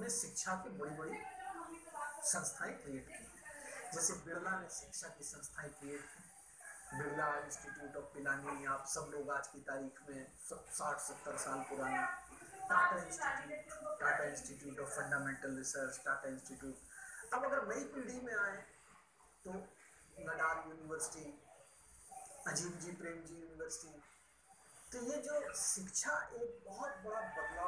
उन्होंने शिक्षा की बड़ी बड़ी संस्थाएँ क्रिएट की। जैसे बिरला ने शिक्षा की संस्थाएँ क्रिएट की। बिरला इंस्टीट्यूट ऑफ़ पिलानी आप सब लोग आज की तारीख में साठ, सत्तर साल पुराना। Tata institute Tata institute of fundamental research Tata institute अब अगर नई पीढ़ी में आए तो Nadal university Azim ji, Prem ji university तो ये जो शिक्षा एक बहुत बड़ा बदलाव